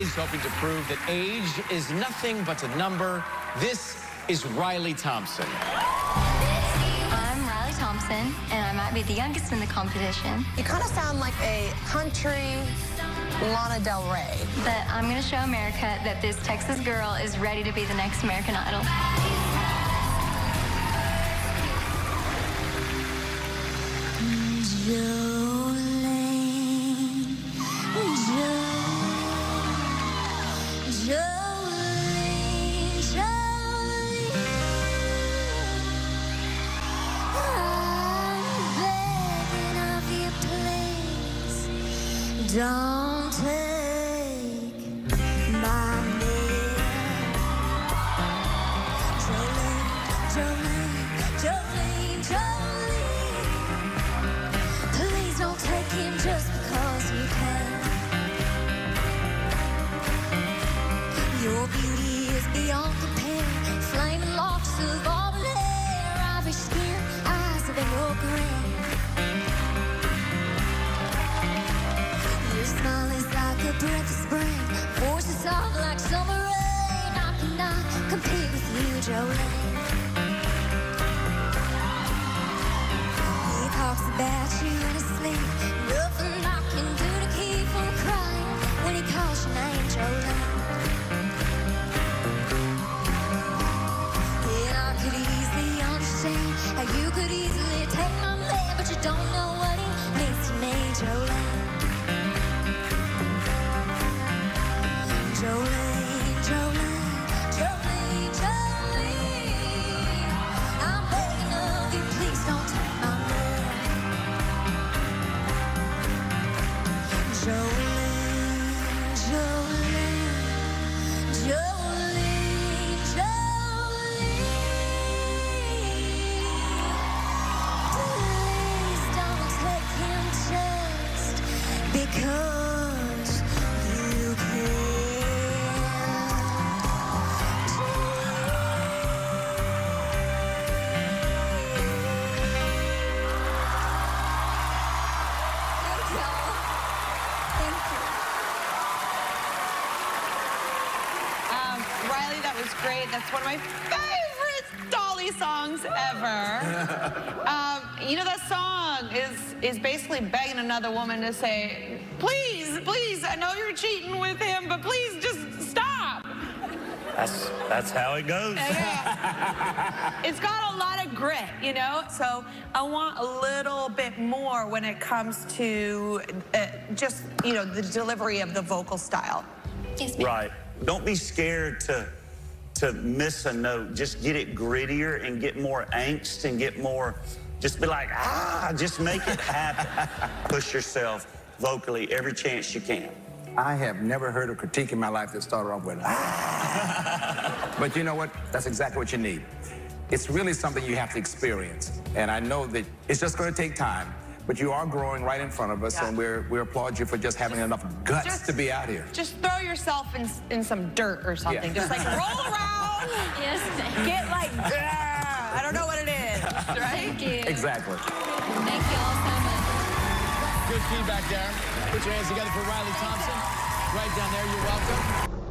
He's hoping to prove that age is nothing but a number. This is Riley Thompson. I'm Riley Thompson, and I might be the youngest in the competition. You kind of sound like a country Lana Del Rey. But I'm going to show America that this Texas girl is ready to be the next American Idol. Jolene, Jolene. I'm begging of you, please, don't take my man. Jolene, Jolene, Jolene. Breath of spring, forces off like summer rain. I cannot compete with you, Jolene. He talks about you in his don't know what he means to me, Jolene. Riley, that was great. That's one of my favorite Dolly songs ever. um, you know, that song is is basically begging another woman to say, please, please, I know you're cheating with him, but please just stop. That's that's how it goes. Yeah. it's got a lot of grit, you know? So I want a little bit more when it comes to uh, just, you know, the delivery of the vocal style. Yes, ma'am. Right. Don't be scared to to miss a note. Just get it grittier and get more angst and get more. Just be like ah. Just make it happen. Push yourself vocally every chance you can. I have never heard a critique in my life that started off with, ah. but you know what? That's exactly what you need. It's really something you have to experience. And I know that it's just going to take time, but you are growing right in front of us, Yeah. and we're, we applaud you for just having enough guts just- to be out here. Just throw yourself in, in some dirt or something. Yeah. Just like roll around, Yes, get like, I don't know what it is, right? Thank you. Exactly. Thank you all so much. Good feedback, Darren. Put your hands together for Riley Thompson. Right down there, you're welcome.